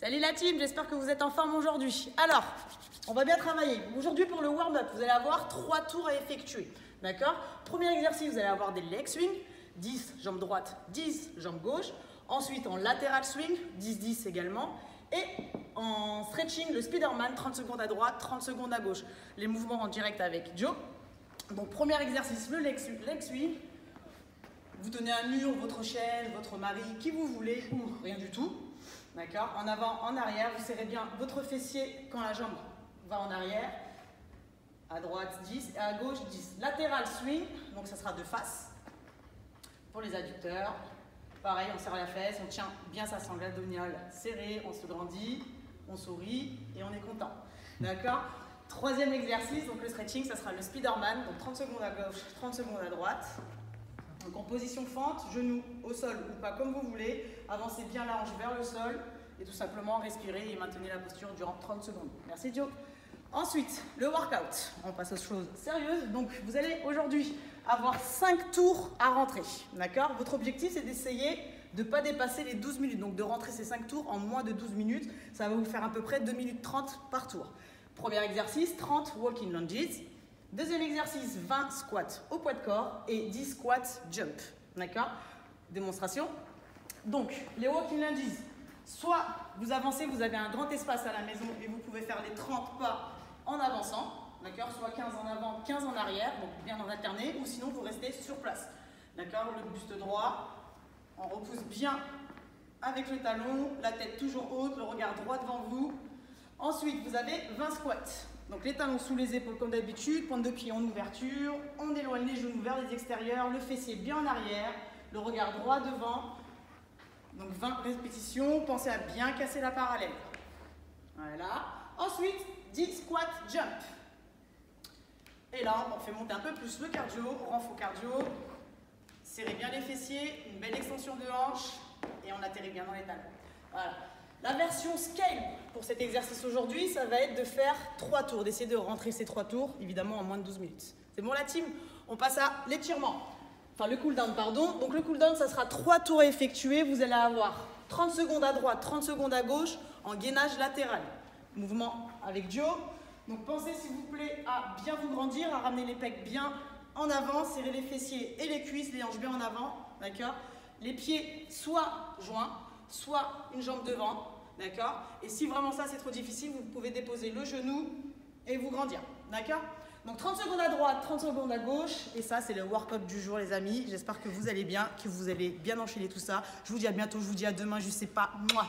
Salut la team, j'espère que vous êtes en forme aujourd'hui. Alors, on va bien travailler. Aujourd'hui pour le warm-up, vous allez avoir trois tours à effectuer. D'accord? Premier exercice, vous allez avoir des leg swing, 10 jambes droite, 10 jambes gauche. Ensuite en lateral swing, 10-10 également. Et en stretching, le Spiderman, 30 secondes à droite, 30 secondes à gauche. Les mouvements en direct avec Joe. Donc premier exercice, le leg swing. Vous tenez un mur, votre chaise, votre mari, qui vous voulez, ou rien du tout. D'accord En avant, en arrière, vous serrez bien votre fessier quand la jambe va en arrière. À droite 10 et à gauche 10. Latéral swing, donc ça sera de face. Pour les adducteurs, pareil, on serre la fesse, on tient bien sa sangle abdominale serrée, on se grandit, on sourit et on est content. D'accord Troisième exercice, donc le stretching, ça sera le Spiderman, donc 30 secondes à gauche, 30 secondes à droite. Donc en position fente, genoux au sol ou pas comme vous voulez. Avancez bien la hanche vers le sol et tout simplement respirez et maintenez la posture durant 30 secondes. Merci Joe. Ensuite, le workout. On passe aux choses sérieuses. Donc vous allez aujourd'hui avoir 5 tours à rentrer. D'accord? Votre objectif c'est d'essayer de ne pas dépasser les 12 minutes. Donc de rentrer ces 5 tours en moins de 12 minutes. Ça va vous faire à peu près 2 minutes 30 par tour. Premier exercice, 30 walking lunges. Deuxième exercice, 20 squats au poids de corps et 10 squats jump. D'accord? Démonstration. Donc, les walking lunges, soit vous avancez, vous avez un grand espace à la maison et vous pouvez faire les 30 pas en avançant, d'accord? Soit 15 en avant, 15 en arrière, donc bien en alterner, ou sinon vous restez sur place. D'accord? Le buste droit, on repousse bien avec le talon, la tête toujours haute, le regard droit devant vous. Ensuite, vous avez 20 squats. Donc les talons sous les épaules comme d'habitude, pointe de pied en ouverture, on éloigne les genoux vers les extérieurs, le fessier bien en arrière, le regard droit devant. Donc 20 répétitions, pensez à bien casser la parallèle. Voilà. Ensuite, 10 squat jump. Et là, on fait monter un peu plus le cardio, renfort cardio. Serrez bien les fessiers, une belle extension de hanche et on atterrit bien dans les talons. Voilà. La version scale pour cet exercice aujourd'hui, ça va être de faire trois tours, d'essayer de rentrer ces trois tours, évidemment en moins de 12 minutes. C'est bon la team? On passe à l'étirement. Enfin le cool down, pardon. Donc le cool down, ça sera trois tours à effectuer. Vous allez avoir 30 secondes à droite, 30 secondes à gauche en gainage latéral. Mouvement avec Joe. Donc pensez s'il vous plaît à bien vous grandir, à ramener les pecs bien en avant, serrer les fessiers et les cuisses, les hanches bien en avant, d'accord? Les pieds soit joints, soit une jambe devant, d'accord? Et si vraiment ça c'est trop difficile, vous pouvez déposer le genou et vous grandir, d'accord? Donc 30 secondes à droite, 30 secondes à gauche, et ça c'est le workout du jour les amis. J'espère que vous allez bien, que vous allez bien enchaîner tout ça. Je vous dis à bientôt, je vous dis à demain, je sais pas, moi.